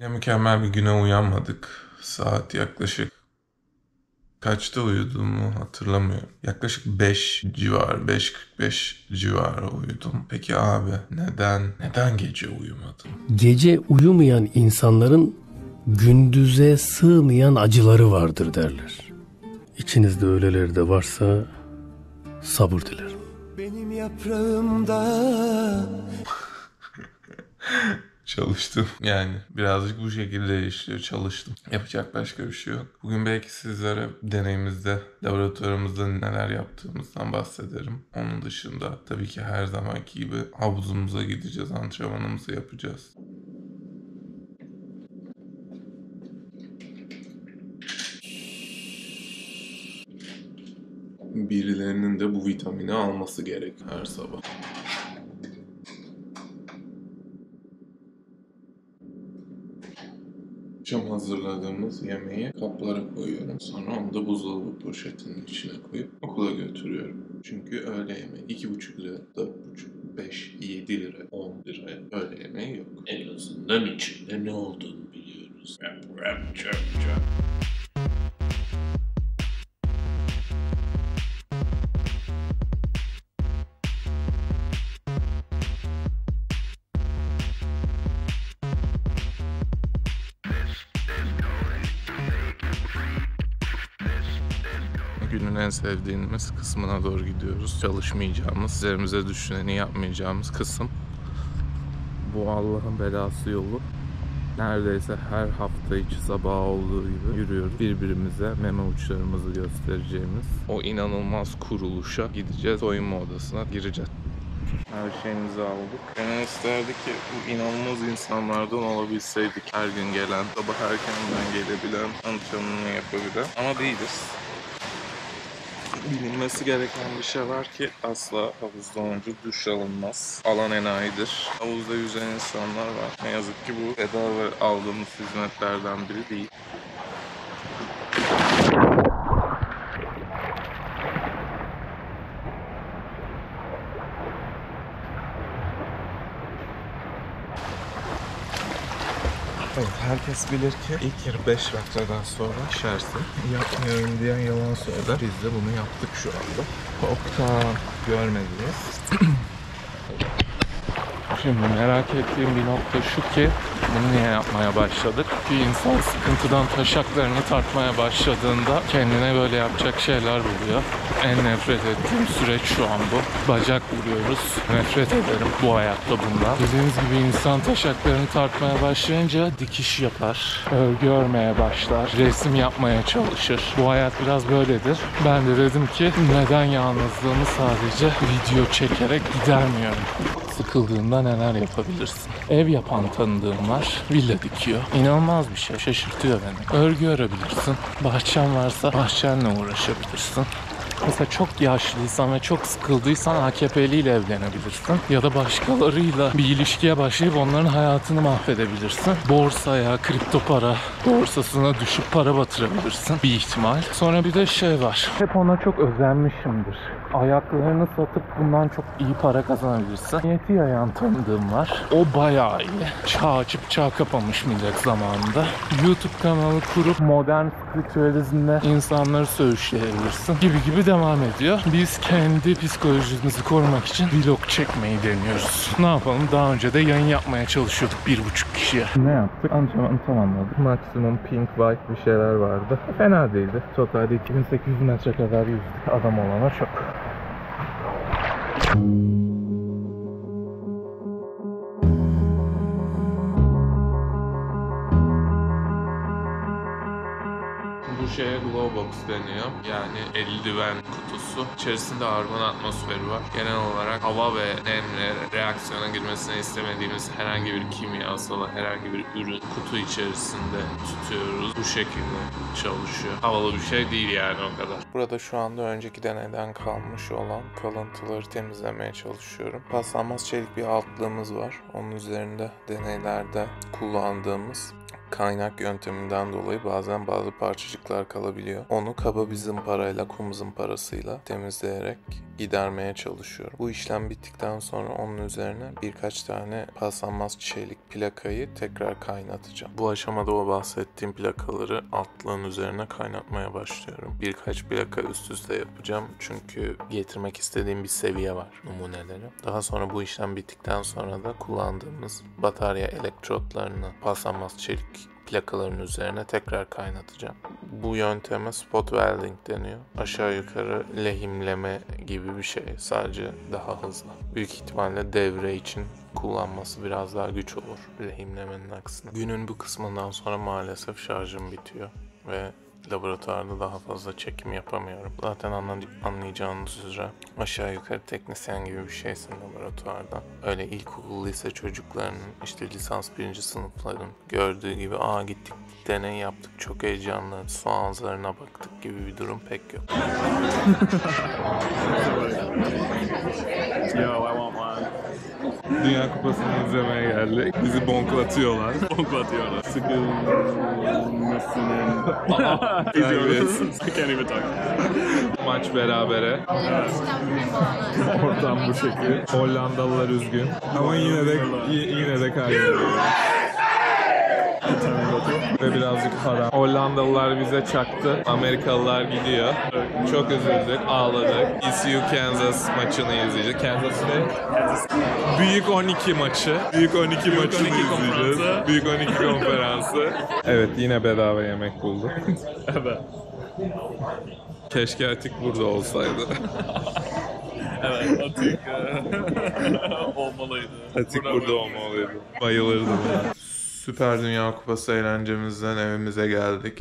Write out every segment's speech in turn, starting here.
Yine mükemmel bir güne uyanmadık. Saat yaklaşık kaçta uyuduğumu hatırlamıyorum. Yaklaşık 5 civar, 5.45 civarı uyudum. Peki abi neden, neden gece uyumadın? Gece uyumayan insanların gündüze sığmayan acıları vardır derler. İçinizde öyleleri de varsa sabır dilerim. Benim yaprağımda Çalıştım. Yani birazcık bu şekilde işliyor. Çalıştım. Yapacak başka bir şey yok. Bugün belki sizlere deneyimizde, laboratuvarımızda neler yaptığımızdan bahsederim. Onun dışında tabii ki her zamanki gibi havuzumuza gideceğiz, antrenmanımızı yapacağız. Birilerinin de bu vitamini alması gerek her sabah. Akşam hazırladığımız yemeği kaplara koyuyorum. Sonra onu da buzdolabı poşetinin içine koyup okula götürüyorum. Çünkü öğle yemeği 2,5 lira, 4,5, 5, 7 lira, 10 lira öğle yemeği yok. En azından içinde ne olduğunu biliyoruz. Rap, rap, çöp, çöp. Günün en sevdiğimiz kısmına doğru gidiyoruz. Çalışmayacağımız, üzerimize düşeni yapmayacağımız kısım. Bu Allah'ın belası yolu. Neredeyse her hafta içi sabah olduğu gibi yürüyoruz. Birbirimize meme uçlarımızı göstereceğimiz o inanılmaz kuruluşa gideceğiz. Soyunma odasına gireceğiz. Her şeyimizi aldık. Ben isterdi ki bu inanılmaz insanlardan olabilseydik. Her gün gelen, sabah erkenden gelebilen, antrenmanını yapabilen. Ama değiliz bilinmesi gereken bir şey var ki asla havuzdan önce duş alınmaz. Alan enayidir. Havuzda yüzen insanlar var. Ne yazık ki bu bedava aldığımız hizmetlerden biri değil. Herkes bilir ki ilk 25 metreden sonra düşersin. Yapmıyorum diyen yalan söyler. Biz de bunu yaptık şu anda. Hopta görmediniz. Şimdi merak ettiğim bir nokta şu ki bunu niye yapmaya başladık? Bir insan sıkıntıdan taşaklarını tartmaya başladığında kendine böyle yapacak şeyler buluyor. En nefret ettiğim süreç şu an bu. Bacak vuruyoruz. Nefret ederim bu hayatta bundan. Dediğiniz gibi insan taşaklarını tartmaya başlayınca dikiş yapar. Örgü örmeye başlar. Resim yapmaya çalışır. Bu hayat biraz böyledir. Ben de dedim ki neden yalnızlığımı sadece video çekerek gidermiyorum. Sıkıldığında neler yapabilirsin? Ev yapan tanıdığım var. Villa dikiyor. İnanılmaz bir şey. Şaşırtıyor beni. Örgü örebilirsin. Bahçen varsa bahçenle uğraşabilirsin. Mesela çok yaşlıysan ve çok sıkıldıysan AKP'li ile evlenebilirsin. Ya da başkalarıyla bir ilişkiye başlayıp onların hayatını mahvedebilirsin. Borsaya, kripto para borsasına düşüp para batırabilirsin. Bir ihtimal. Sonra bir de şey var. Hep ona çok özenmişimdir. Ayaklarını satıp bundan çok iyi para kazanabilirsin. Niyeti yayan tanıdığım var. O bayağı iyi. Çağ açıp çağ kapamış millet zamanında. YouTube kanalı kurup modern spiritüalizmle insanları söğüşleyebilirsin. Gibi gibi devam ediyor. Biz kendi psikolojimizi korumak için vlog çekmeyi deniyoruz. Ne yapalım? Daha önce de yayın yapmaya çalışıyorduk bir buçuk kişiye. Ne yaptık? Antrenmanı tamamladık. Maksimum pink white bir şeyler vardı. Fena değildi. Totalde 2800 metre kadar yüzdük. Adam olana çok. Bu Glowbox deniyor. Yani eldiven kutusu. İçerisinde argon atmosferi var. Genel olarak hava ve nemle reaksiyona girmesini istemediğimiz herhangi bir kimyasal, herhangi bir ürün kutu içerisinde tutuyoruz. Bu şekilde çalışıyor. Havalı bir şey değil yani o kadar. Burada şu anda önceki deneyden kalmış olan kalıntıları temizlemeye çalışıyorum. Paslanmaz çelik bir altlığımız var. Onun üzerinde deneylerde kullandığımız kaynak yönteminden dolayı bazen bazı parçacıklar kalabiliyor. Onu kaba bir zımparayla, kum zımparasıyla temizleyerek gidermeye çalışıyorum. Bu işlem bittikten sonra onun üzerine birkaç tane paslanmaz çelik plakayı tekrar kaynatacağım. Bu aşamada o bahsettiğim plakaları altlığın üzerine kaynatmaya başlıyorum. Birkaç plaka üst üste yapacağım çünkü getirmek istediğim bir seviye var numuneleri. Daha sonra bu işlem bittikten sonra da kullandığımız batarya elektrotlarını paslanmaz çelik plakaların üzerine tekrar kaynatacağım. Bu yönteme spot welding deniyor. Aşağı yukarı lehimleme gibi bir şey. Sadece daha hızlı. Büyük ihtimalle devre için kullanması biraz daha güç olur lehimlemenin aksine. Günün bu kısmından sonra maalesef şarjım bitiyor ve laboratuvarda daha fazla çekim yapamıyorum. Zaten anla- anlayacağınız üzere aşağı yukarı teknisyen gibi bir şeysin laboratuvarda. Öyle ilkokul lise çocuklarının işte lisans birinci sınıfların gördüğü gibi aa gittik deney yaptık çok heyecanlı su ağızlarına baktık gibi bir durum pek yok. Yo, I want one. Dünya Kupası'nı izlemeye geldik. Bizi bonklatıyorlar. Bonklatıyorlar. Sıkılmasının... Evet. I can't even talk. Maç berabere. Ortam bu şekil. Hollandalılar üzgün. Ama yine de yine de kaybediyor. Ve birazcık haram. Hollandalılar bize çaktı. Amerikalılar gidiyor. Çok üzüldük, ağladık. ECU Kansas maçını izleyeceğiz. Kansas State. Büyük 12 maçı. Büyük 12 maçını 12 izleyeceğiz. konferansı. Büyük 12 konferansı. Evet yine bedava yemek bulduk. Evet. Keşke Atik burada olsaydı. Evet, Atik e, olmalıydı. Atik burada olmalıydı. Bayılırdım. Süper Dünya Kupası eğlencemizden evimize geldik.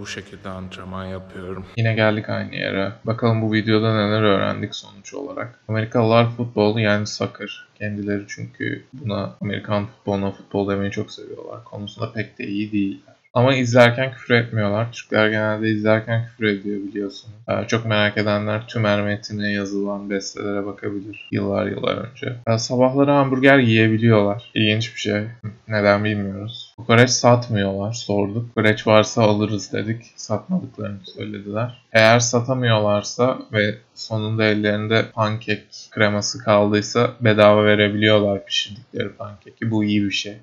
Bu şekilde antrenman yapıyorum. Yine geldik aynı yere. Bakalım bu videoda neler öğrendik sonuç olarak. Amerikalılar futbol yani soccer. Kendileri çünkü buna Amerikan futboluna futbol demeyi çok seviyorlar. Konusunda pek de iyi değiller. Ama izlerken küfür etmiyorlar. Türkler genelde izlerken küfür ediyor biliyorsunuz. Ee, çok merak edenler Tümer metnine yazılan bestelere bakabilir. Yıllar yıllar önce. Ee, sabahları hamburger yiyebiliyorlar. İlginç bir şey. Neden bilmiyoruz. Kokoreç satmıyorlar. Sorduk. Kokoreç varsa alırız dedik. Satmadıklarını söylediler. Eğer satamıyorlarsa ve sonunda ellerinde pankek kreması kaldıysa bedava verebiliyorlar pişirdikleri pankeki. Bu iyi bir şey.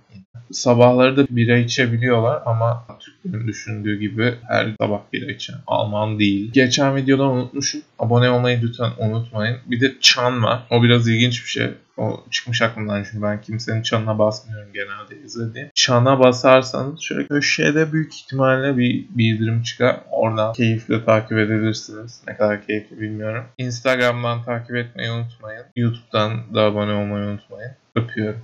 Sabahları da bira içebiliyorlar ama Türklerin düşündüğü gibi her sabah bira içen Alman değil. Geçen videoda unutmuşum. Abone olmayı lütfen unutmayın. Bir de çan var. O biraz ilginç bir şey. O çıkmış aklımdan çünkü ben kimsenin çanına basmıyorum genelde izlediğim. Çana basarsanız şöyle köşede büyük ihtimalle bir bildirim çıkar. Oradan keyifle takip edebilirsiniz. Ne kadar keyifli bilmiyorum. Instagram'dan takip etmeyi unutmayın. YouTube'dan da abone olmayı unutmayın. Öpüyorum.